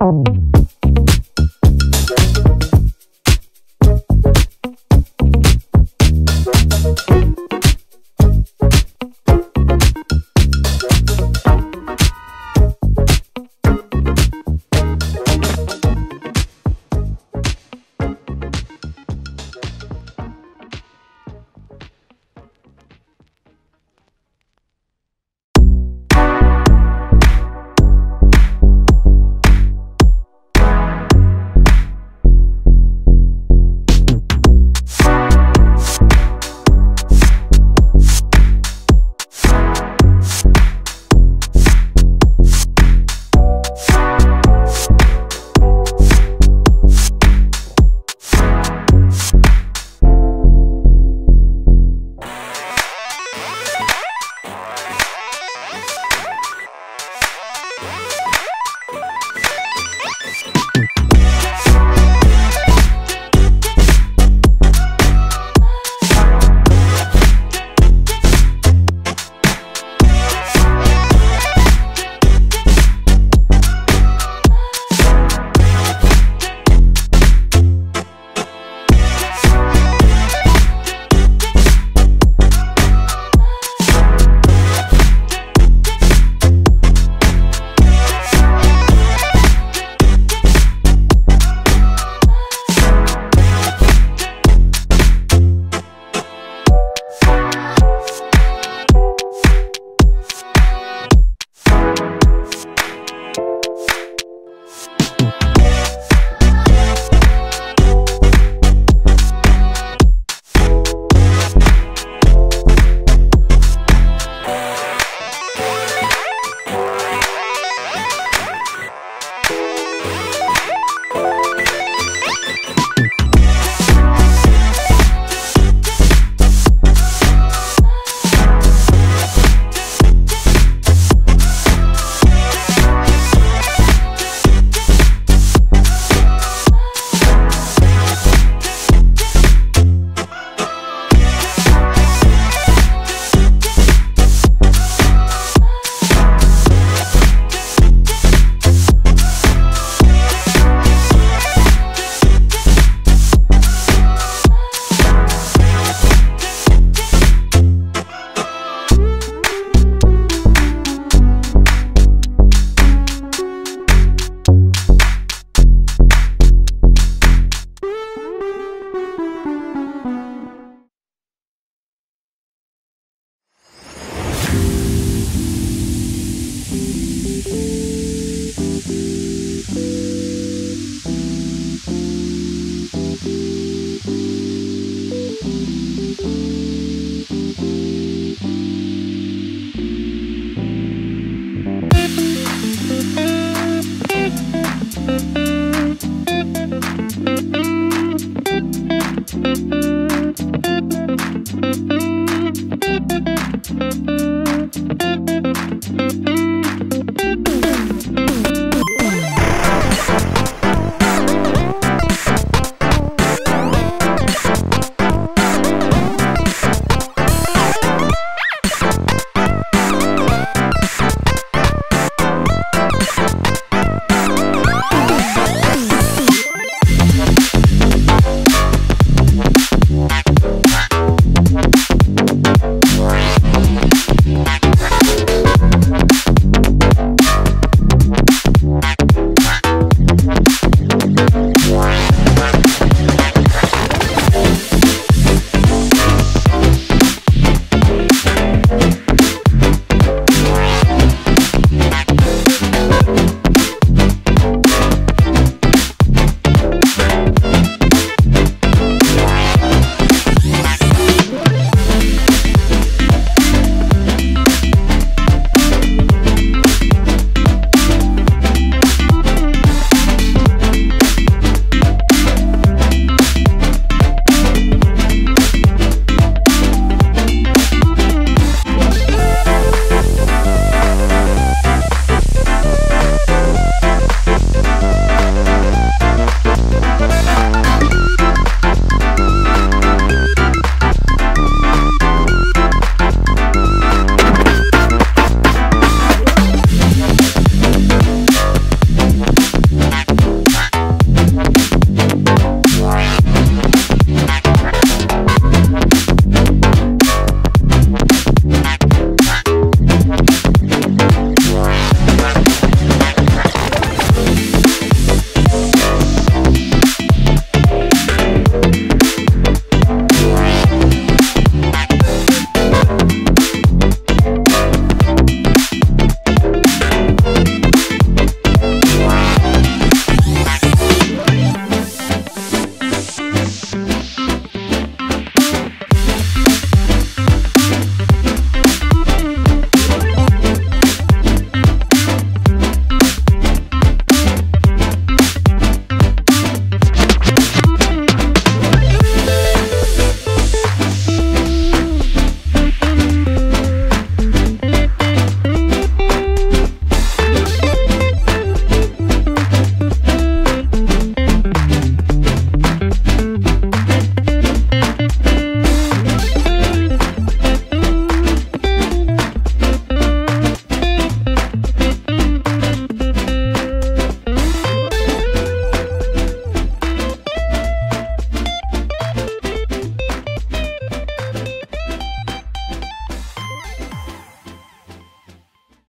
Oh.